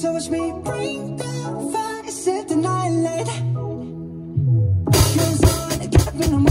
So watch me bring the fire, set the night light. Cause I got me no